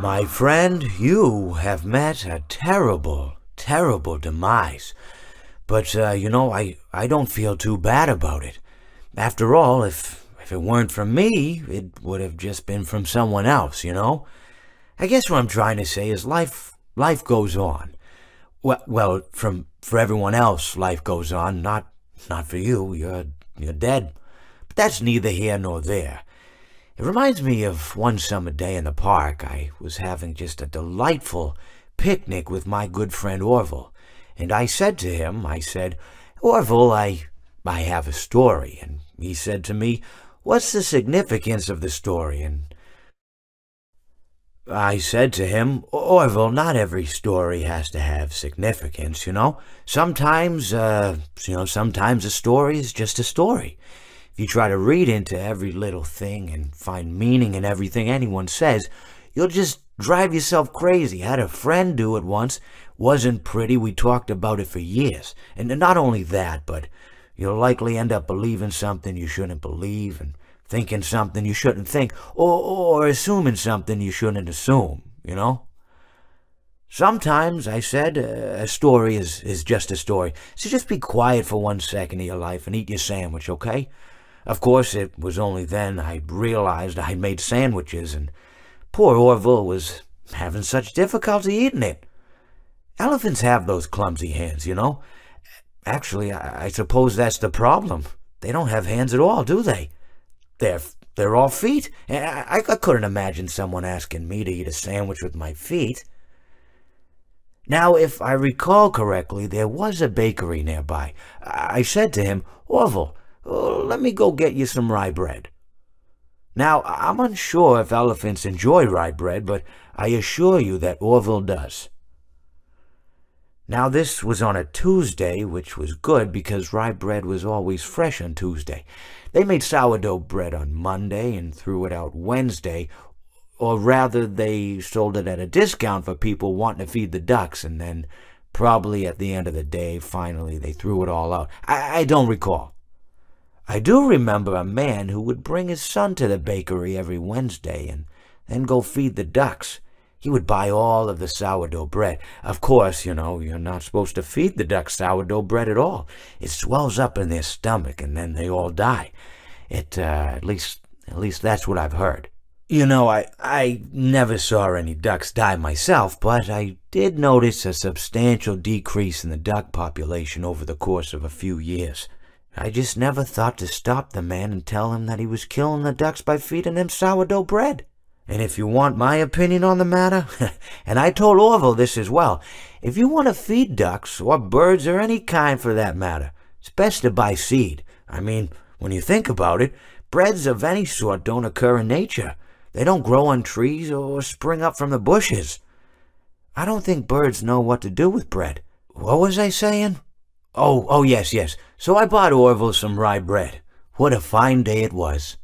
My friend, you have met a terrible, terrible demise. But, uh, you know, I, I don't feel too bad about it. After all, if, if it weren't from me, it would have just been from someone else, you know? I guess what I'm trying to say is life, life goes on. Well, well, from, for everyone else, life goes on, not, not for you, you're, you're dead. But that's neither here nor there. It reminds me of one summer day in the park. I was having just a delightful picnic with my good friend Orville. And I said to him, I said, Orville, I, I have a story. And he said to me, What's the significance of the story? And I said to him, Orville, not every story has to have significance, you know? Sometimes, uh, you know, sometimes a story is just a story. If you try to read into every little thing and find meaning in everything anyone says, you'll just drive yourself crazy. I had a friend do it once. Wasn't pretty. We talked about it for years. And not only that, but you'll likely end up believing something you shouldn't believe and thinking something you shouldn't think or, or assuming something you shouldn't assume, you know? Sometimes, I said, a story is, is just a story. So just be quiet for one second of your life and eat your sandwich, okay? Of course, it was only then I realized I made sandwiches, and poor Orville was having such difficulty eating it. Elephants have those clumsy hands, you know. Actually, I, I suppose that's the problem. They don't have hands at all, do they? They're they're all feet. I, I couldn't imagine someone asking me to eat a sandwich with my feet. Now, if I recall correctly, there was a bakery nearby. I said to him, Orville, uh, let me go get you some rye bread. Now, I'm unsure if elephants enjoy rye bread, but I assure you that Orville does. Now, this was on a Tuesday, which was good because rye bread was always fresh on Tuesday. They made sourdough bread on Monday and threw it out Wednesday, or rather, they sold it at a discount for people wanting to feed the ducks, and then probably at the end of the day, finally, they threw it all out. I, I don't recall. I do remember a man who would bring his son to the bakery every Wednesday and then go feed the ducks. He would buy all of the sourdough bread. Of course, you know, you're not supposed to feed the ducks sourdough bread at all. It swells up in their stomach and then they all die. It, uh, at least, at least that's what I've heard. You know, I, I never saw any ducks die myself, but I did notice a substantial decrease in the duck population over the course of a few years. I just never thought to stop the man and tell him that he was killing the ducks by feeding them sourdough bread. And if you want my opinion on the matter, and I told Orville this as well, if you want to feed ducks, or birds, or any kind for that matter, it's best to buy seed. I mean, when you think about it, breads of any sort don't occur in nature. They don't grow on trees or spring up from the bushes. I don't think birds know what to do with bread. What was I saying? Oh, oh yes, yes. So I bought Orville some rye bread. What a fine day it was.